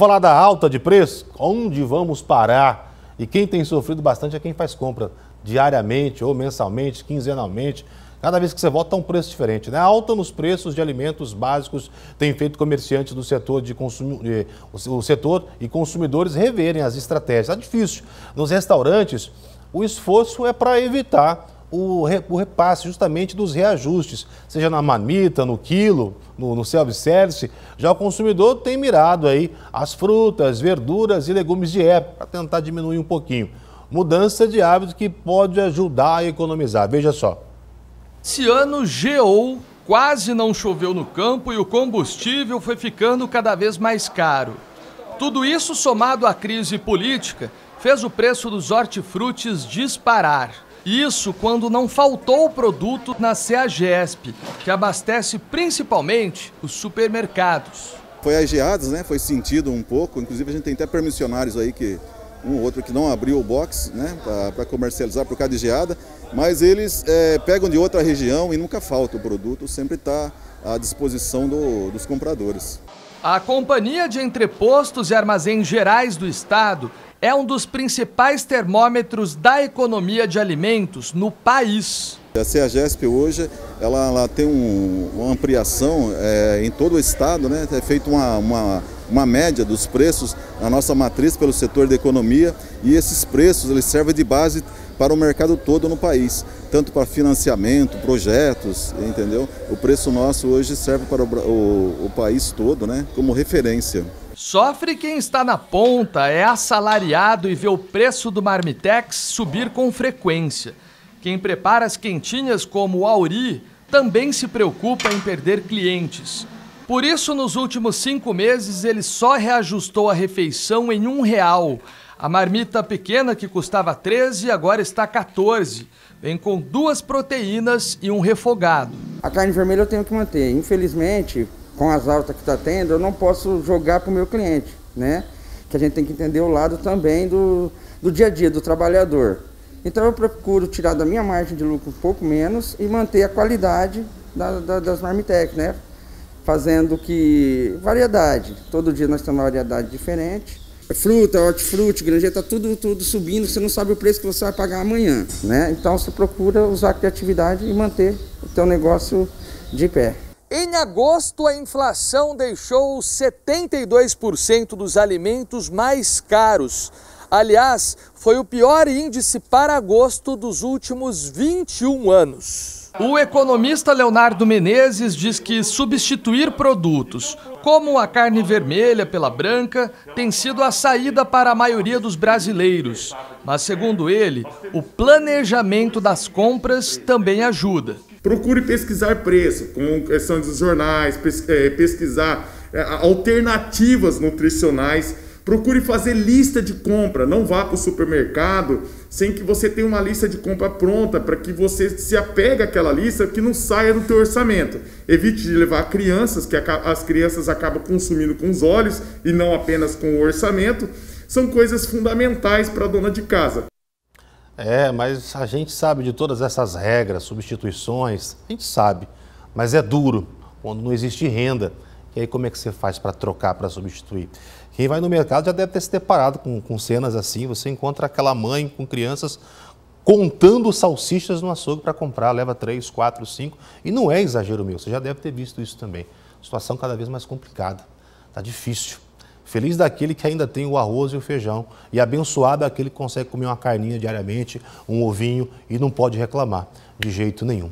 Falar da alta de preço, onde vamos parar? E quem tem sofrido bastante é quem faz compra diariamente ou mensalmente, quinzenalmente. Cada vez que você volta, está um preço diferente. Né? A alta nos preços de alimentos básicos tem feito comerciantes do setor, de consumi... o setor e consumidores reverem as estratégias. Está difícil. Nos restaurantes, o esforço é para evitar o, repasse justamente dos reajustes, seja na marmita, no quilo, no, no self-service. Já o consumidor tem mirado aí as frutas, verduras e legumes de época para tentar diminuir um pouquinho. Mudança de hábito que pode ajudar a economizar. Veja só. Esse ano geou, quase não choveu no campo e o combustível foi ficando cada vez mais caro. Tudo isso somado à crise política fez o preço dos hortifrutis disparar. Isso quando não faltou o produto na CEAGESP, que abastece principalmente os supermercados. Foi a geadas, né? Foi sentido um pouco, inclusive a gente tem até permissionários aí que um ou outro que não abriu o box né, para comercializar por causa de geada, mas eles é, pegam de outra região e nunca falta o produto, sempre está à disposição do, dos compradores. A Companhia de Entrepostos e Armazéns Gerais do Estado é um dos principais termômetros da economia de alimentos no país. A CEAGESP hoje ela, ela tem um, uma ampliação é, em todo o estado, né? é feita uma, uma, uma, média dos preços na nossa matriz pelo setor da economia e esses preços eles servem de base para o mercado todo no país, tanto para financiamento, projetos, entendeu? O preço nosso hoje serve para o, o, o país todo, né? como referência. Sofre quem está na ponta, é assalariado e vê o preço do Marmitex subir com frequência. Quem prepara as quentinhas como o Auri também se preocupa em perder clientes. Por isso, nos últimos cinco meses, ele só reajustou a refeição em um real. A marmita pequena, que custava 13, agora está 14. Vem com duas proteínas e um refogado. A carne vermelha eu tenho que manter. Infelizmente, com as altas que está tendo, eu não posso jogar para o meu cliente, né? Que a gente tem que entender o lado também do, do dia a dia, do trabalhador. Então eu procuro tirar da minha margem de lucro um pouco menos e manter a qualidade da, da, das Marmitex, né? Fazendo que variedade. Todo dia nós temos uma variedade diferente. Fruta, hortifruti, granjeira, tá tudo, tudo subindo, você não sabe o preço que você vai pagar amanhã, né? Então você procura usar a criatividade e manter o teu negócio de pé. Em agosto, a inflação deixou 72% dos alimentos mais caros. Aliás, foi o pior índice para agosto dos últimos 21 anos. O economista Leonardo Menezes diz que substituir produtos, como a carne vermelha pela branca, tem sido a saída para a maioria dos brasileiros. Mas, segundo ele, o planejamento das compras também ajuda. Procure pesquisar preço, com questão dos jornais, é, pesquisar é, alternativas nutricionais Procure fazer lista de compra, não vá para o supermercado sem que você tenha uma lista de compra pronta para que você se apegue àquela lista que não saia do teu orçamento. Evite de levar crianças, que as crianças acabam consumindo com os olhos e não apenas com o orçamento. São coisas fundamentais para a dona de casa. É, mas a gente sabe de todas essas regras, substituições, a gente sabe, mas é duro quando não existe renda. E aí como é que você faz para trocar, para substituir? Quem vai no mercado já deve ter se deparado com, com cenas assim, você encontra aquela mãe com crianças contando salsichas no açougue para comprar, leva três, quatro, cinco, e não é exagero meu, você já deve ter visto isso também. Situação cada vez mais complicada, está difícil. Feliz daquele que ainda tem o arroz e o feijão, e abençoado aquele que consegue comer uma carninha diariamente, um ovinho e não pode reclamar de jeito nenhum.